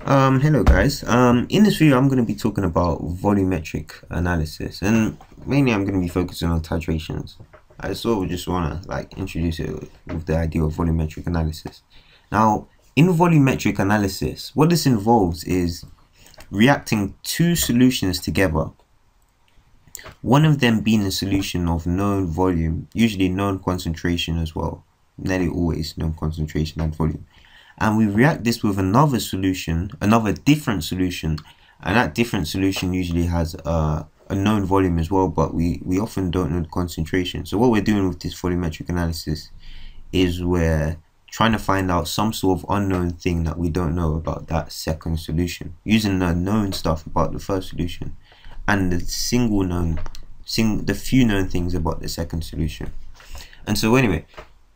Um, hello guys. Um, in this video I'm going to be talking about volumetric analysis and mainly I'm going to be focusing on titrations. I sort of just want to like introduce it with the idea of volumetric analysis. Now, in volumetric analysis, what this involves is reacting two solutions together. One of them being a solution of known volume, usually known concentration as well. Nearly always known concentration and volume and we react this with another solution, another different solution, and that different solution usually has a, a known volume as well, but we, we often don't know the concentration. So what we're doing with this volumetric analysis is we're trying to find out some sort of unknown thing that we don't know about that second solution, using the known stuff about the first solution and the single known, sing, the few known things about the second solution. And so anyway,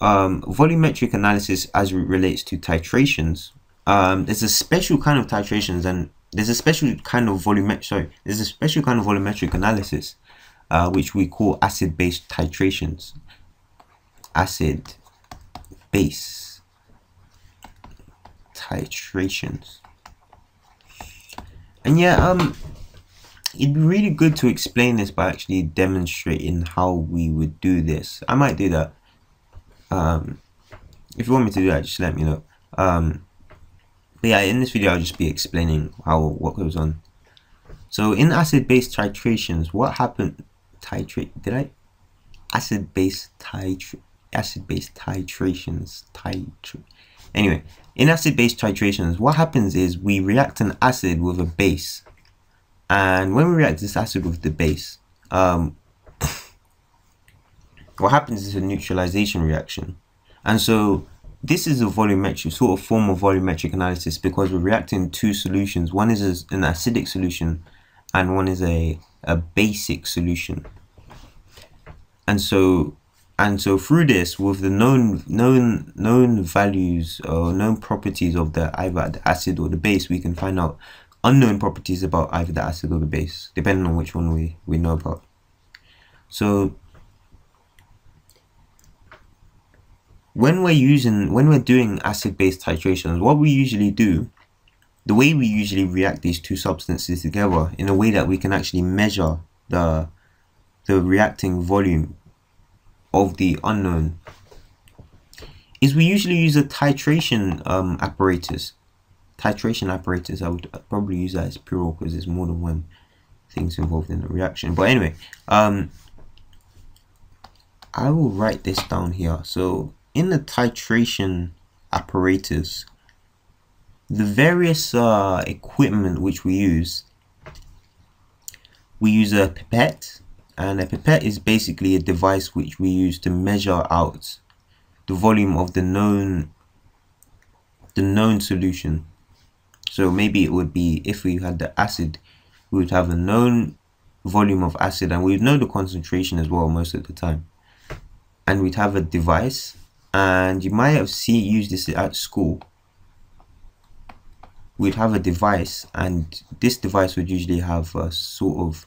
um, volumetric analysis as it relates to titrations, um, there's a special kind of titrations and there's a special kind of volumetric, sorry, there's a special kind of volumetric analysis, uh, which we call acid-base titrations. Acid base titrations. And yeah, um, it'd be really good to explain this by actually demonstrating how we would do this. I might do that um, if you want me to do that, just let me know. Um, but yeah, in this video, I'll just be explaining how what goes on. So in acid-base titrations, what happened? Titrate? Did I? Acid-base titr acid-base titrations. Titrate. Anyway, in acid-base titrations, what happens is we react an acid with a base, and when we react this acid with the base, um, what happens is a neutralization reaction. And so this is a volumetric sort of form of volumetric analysis because we're reacting two solutions. One is an acidic solution and one is a, a basic solution. And so and so through this with the known known known values or known properties of the either the acid or the base, we can find out unknown properties about either the acid or the base, depending on which one we, we know about. So when we're using when we're doing acid-base titrations what we usually do the way we usually react these two substances together in a way that we can actually measure the the reacting volume of the unknown is we usually use a titration um, apparatus. Titration apparatus I would probably use that as plural because there's more than one things involved in the reaction. But anyway um I will write this down here. So in the titration apparatus, the various uh, equipment which we use, we use a pipette, and a pipette is basically a device which we use to measure out the volume of the known the known solution. So maybe it would be if we had the acid, we would have a known volume of acid and we would know the concentration as well most of the time. And we'd have a device and you might have seen used this at school. We'd have a device and this device would usually have a sort of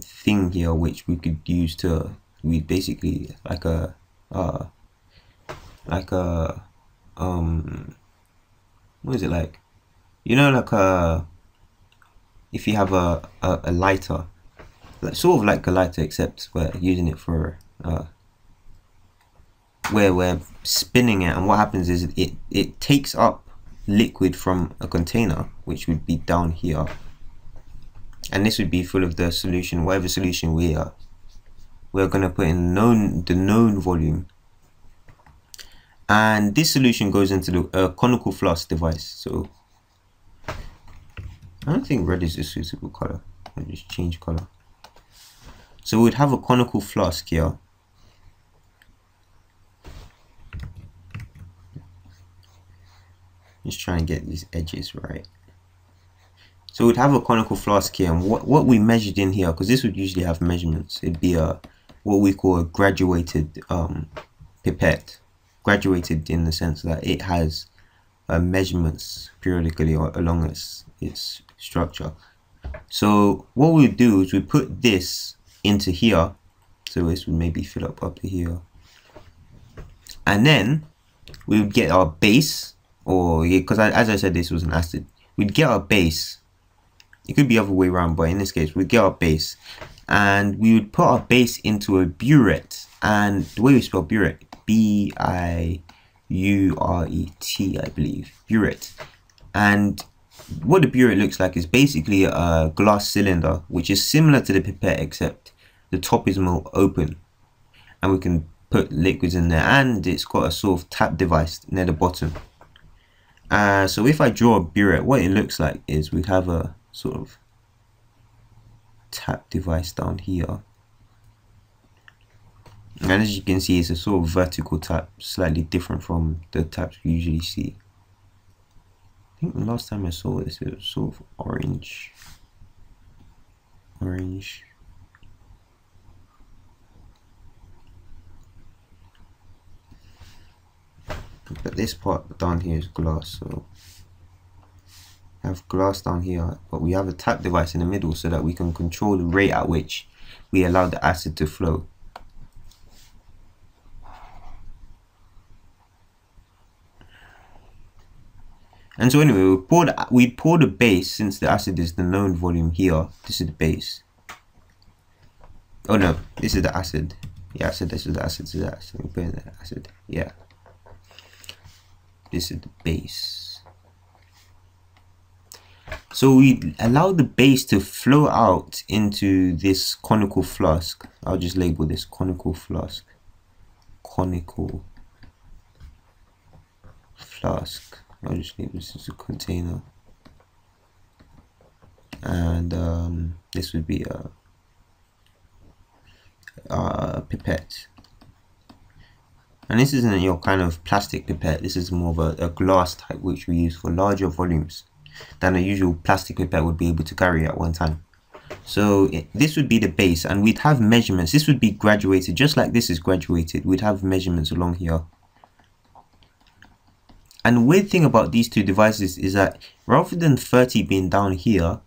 thing here which we could use to we basically like a uh like a um what is it like? You know like a if you have a a, a lighter like sort of like a lighter except we're using it for uh where we're spinning it and what happens is it it takes up liquid from a container which would be down here. And this would be full of the solution whatever solution we are. We're going to put in known the known volume. And this solution goes into the uh, conical flask device so I don't think red is a suitable color. I just change color. So we'd have a conical flask here Just trying to get these edges right. So we'd have a conical flask here, and what, what we measured in here, because this would usually have measurements, it'd be a what we call a graduated um, pipette. Graduated in the sense that it has uh, measurements periodically along its, its structure. So what we do is we put this into here, so this would maybe fill up up here, and then we would get our base, or yeah, because as I said, this was an acid. We'd get our base. It could be other way around, but in this case, we'd get our base, and we would put our base into a burette. And the way we spell burette, B I U R E T, I believe, burette. And what the burette looks like is basically a glass cylinder, which is similar to the pipette, except the top is more open, and we can put liquids in there and it's got a sort of tap device near the bottom uh, so if I draw a burette what it looks like is we have a sort of tap device down here. And as you can see it's a sort of vertical tap slightly different from the taps we usually see. I think the last time I saw this it was sort of orange. Orange but this part down here is glass so have glass down here but we have a tap device in the middle so that we can control the rate at which we allow the acid to flow. And so anyway we pour the, we pour the base since the acid is the known volume here this is the base. Oh no this is the acid. Yeah acid this is the acid this is acid we put in the acid yeah this is the base. So we allow the base to flow out into this conical flask. I'll just label this conical flask. Conical flask. I'll just label this as a container. And um, this would be a, a pipette and this isn't your kind of plastic pipette this is more of a, a glass type which we use for larger volumes than a usual plastic pipette would be able to carry at one time. So it, this would be the base and we'd have measurements. This would be graduated just like this is graduated we'd have measurements along here. And the weird thing about these two devices is that rather than 30 being down here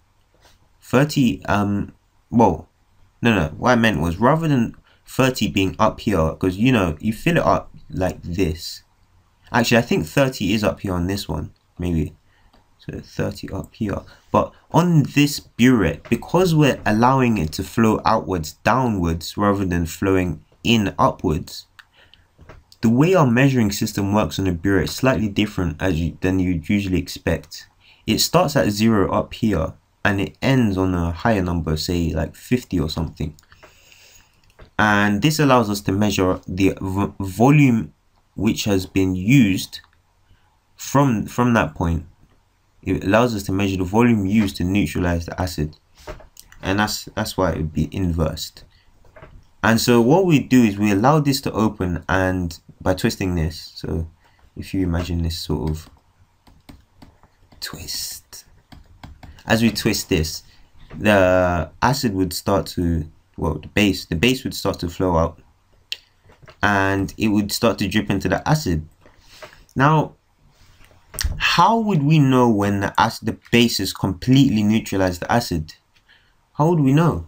30 um well no no what I meant was rather than 30 being up here because you know you fill it up like this. Actually I think 30 is up here on this one maybe. So 30 up here. But on this burette because we're allowing it to flow outwards downwards rather than flowing in upwards the way our measuring system works on a burette is slightly different as you, than you'd usually expect. It starts at zero up here and it ends on a higher number say like 50 or something and this allows us to measure the volume which has been used from from that point. It allows us to measure the volume used to neutralize the acid. And that's that's why it would be inversed. And so what we do is we allow this to open and by twisting this so if you imagine this sort of twist. As we twist this the acid would start to well the base the base would start to flow out and it would start to drip into the acid. Now how would we know when the acid the base is completely neutralized the acid? How would we know?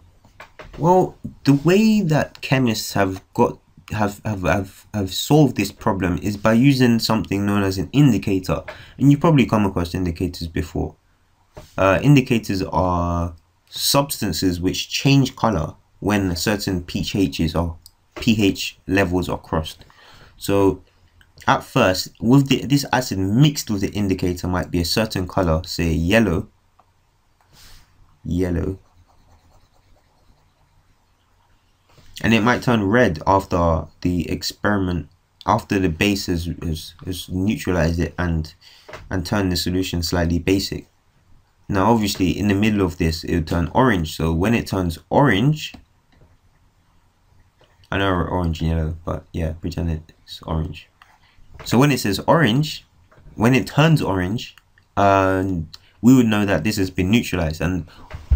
Well the way that chemists have got have, have have have solved this problem is by using something known as an indicator. And you probably come across indicators before. Uh, indicators are substances which change color when certain pHs or pH levels are crossed. So at first, with the, this acid mixed with the indicator might be a certain color, say yellow, yellow, and it might turn red after the experiment, after the base has, has, has neutralized it and and turn the solution slightly basic. Now obviously in the middle of this it will turn orange, so when it turns orange, I know orange and yellow, but yeah, pretend it's orange. So when it says orange, when it turns orange, um, we would know that this has been neutralized. And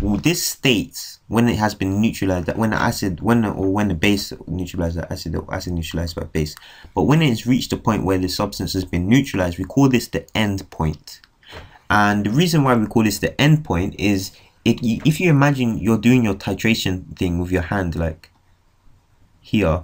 this states when it has been neutralized, that when the acid, when the, or when the base neutralized the acid, or acid neutralized by base. But when it's reached a point where the substance has been neutralized, we call this the end point. And the reason why we call this the end point is it, if you imagine you're doing your titration thing with your hand, like here.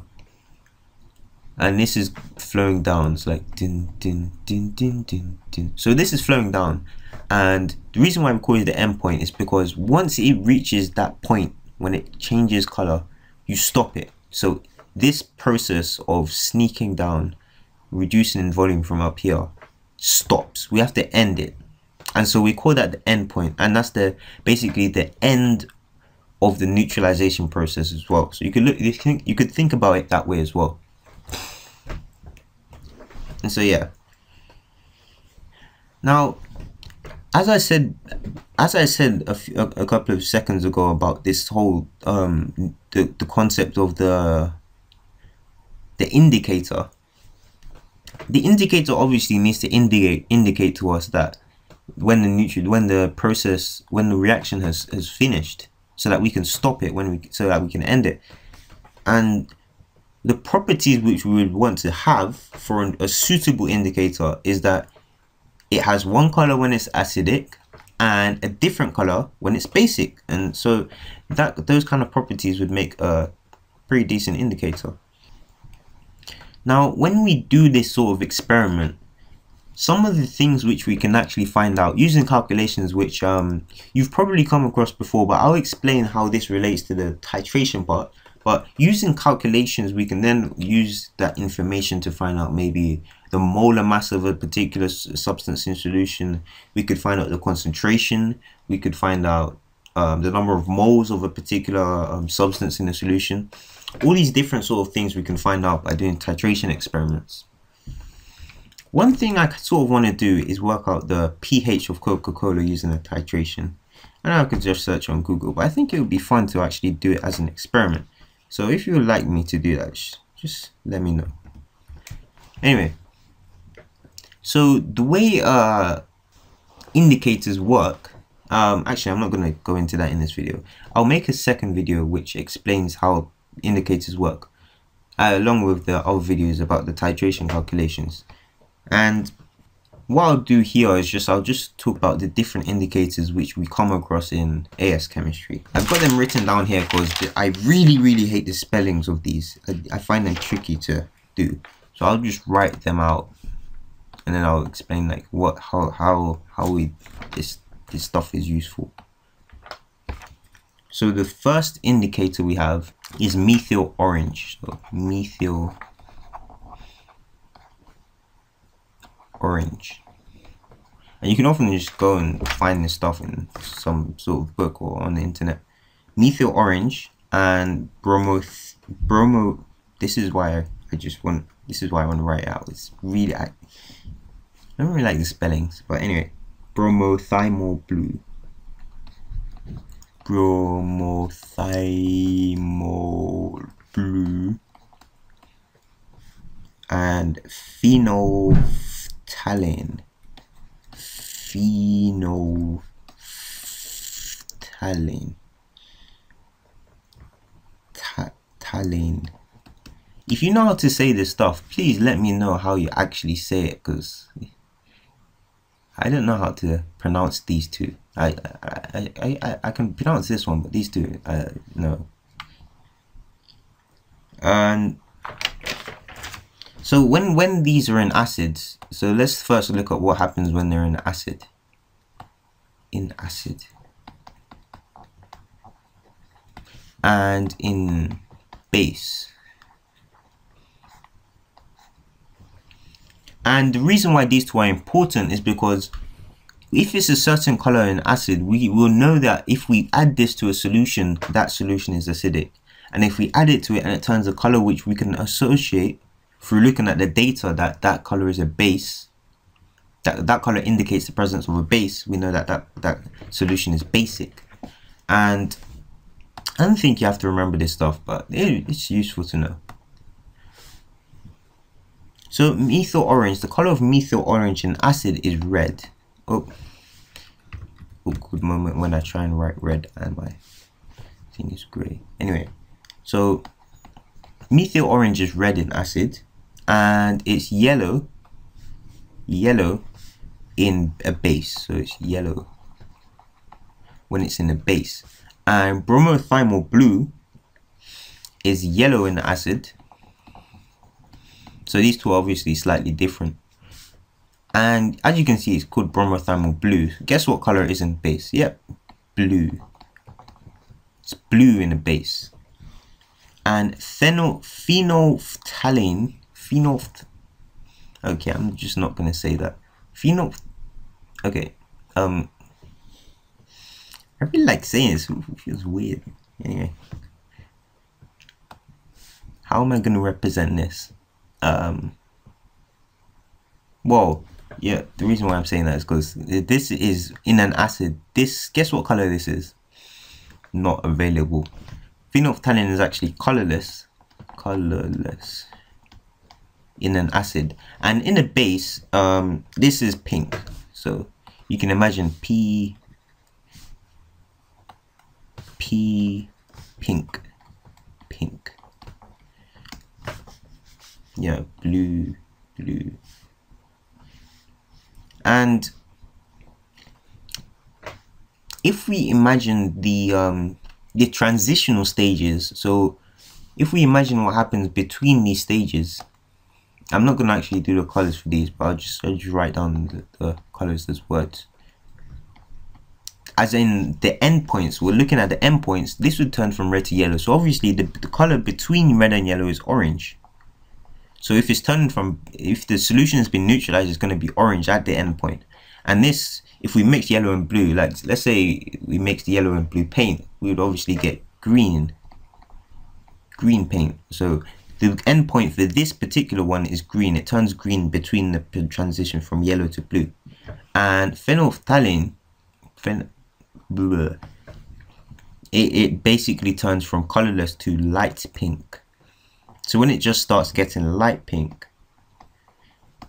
And this is flowing down. It's like din din din din din din. So this is flowing down. And the reason why I'm calling it the endpoint is because once it reaches that point when it changes color you stop it. So this process of sneaking down reducing in volume from up here stops. We have to end it. And so we call that the endpoint and that's the basically the end of the neutralization process as well so you could look you think you could think about it that way as well and so yeah. Now, as I said, as I said a, few, a, couple of seconds ago about this whole um the the concept of the the indicator. The indicator obviously needs to indicate indicate to us that when the nutrient when the process when the reaction has has finished so that we can stop it when we so that we can end it. And the properties which we would want to have for an, a suitable indicator is that it has one color when it's acidic and a different color when it's basic. And so that those kind of properties would make a pretty decent indicator. Now when we do this sort of experiment some of the things which we can actually find out using calculations which um, you've probably come across before but I'll explain how this relates to the titration part but using calculations, we can then use that information to find out maybe the molar mass of a particular substance in solution. We could find out the concentration. We could find out um, the number of moles of a particular um, substance in a solution. All these different sort of things we can find out by doing titration experiments. One thing I sort of want to do is work out the pH of Coca-Cola using a titration. I know I could just search on Google, but I think it would be fun to actually do it as an experiment. So if you would like me to do that, just let me know. Anyway, so the way uh, indicators work, um, actually I'm not going to go into that in this video. I'll make a second video which explains how indicators work, uh, along with the other videos about the titration calculations. And what I'll do here is just I'll just talk about the different indicators which we come across in AS chemistry. I've got them written down here because I really really hate the spellings of these. I, I find them tricky to do. So I'll just write them out and then I'll explain like what how how how we this this stuff is useful. So the first indicator we have is methyl orange. So methyl orange. And you can often just go and find this stuff in some sort of book or on the internet. Methyl orange and bromo bromo this is why I, just want this is why I want to write it out. It's really I, I don't really like the spellings, but anyway, bromothymol blue. Bromothymol blue and phenol phenolphthalein. Phenolphthalein phthalate if you know how to say this stuff please let me know how you actually say it because I don't know how to pronounce these two. I I, I, I, I can pronounce this one but these two uh, no. And so when, when these are in acids, so let's first look at what happens when they're in acid. In acid. And in base. And the reason why these two are important is because if it's a certain color in acid, we will know that if we add this to a solution, that solution is acidic. And if we add it to it and it turns a color which we can associate through looking at the data that that color is a base, that, that color indicates the presence of a base, we know that that, that solution is basic. And I don't think you have to remember this stuff, but it, it's useful to know. So methyl orange, the color of methyl orange in acid is red. Oh, oh awkward moment when I try and write red and my thing is gray. Anyway, so methyl orange is red in acid and it's yellow yellow in a base. So it's yellow when it's in a base. And bromothymol blue is yellow in acid. So these two are obviously slightly different. And as you can see it's called bromothiamyl blue. Guess what color is in base? Yep blue. It's blue in the base. And phenol phenolphthalein phenol okay i'm just not gonna say that. Phenol okay um i really like saying this it feels weird. Anyway. How am i gonna represent this? Um well yeah the reason why i'm saying that is because this is in an acid this guess what color this is? Not available. Phenolphthalein is actually colorless. Colorless in an acid. And in a base um this is pink. So you can imagine p p pink pink. Yeah blue blue. And if we imagine the um, the transitional stages so if we imagine what happens between these stages I'm not going to actually do the colors for these but I'll just, I'll just write down the, the colors as words. As in the endpoints we're looking at the endpoints this would turn from red to yellow. So obviously the, the color between red and yellow is orange. So if it's turned from, if the solution has been neutralized, it's going to be orange at the end point. And this, if we mix yellow and blue, like let's say we mix the yellow and blue paint, we would obviously get green, green paint. So the end point for this particular one is green. It turns green between the transition from yellow to blue. And phenolphthalein, phen it, it basically turns from colorless to light pink. So when it just starts getting light pink,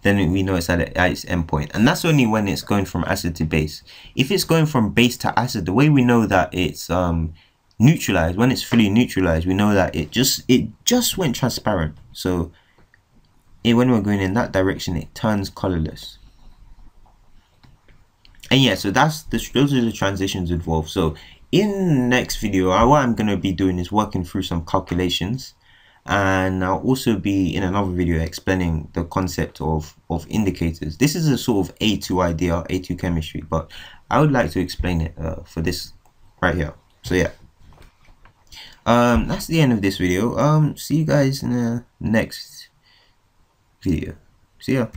then we know it's at, its endpoint. And that's only when it's going from acid to base. If it's going from base to acid, the way we know that it's um, neutralized, when it's fully neutralized, we know that it just it just went transparent. So it, when we're going in that direction, it turns colorless. And yeah, so that's the, those are the transitions involved. So in next video, what I'm going to be doing is working through some calculations and I'll also be in another video explaining the concept of, of indicators. This is a sort of A2 idea, A2 chemistry, but I would like to explain it uh, for this right here. So yeah, um, that's the end of this video. Um, see you guys in the next video. See ya.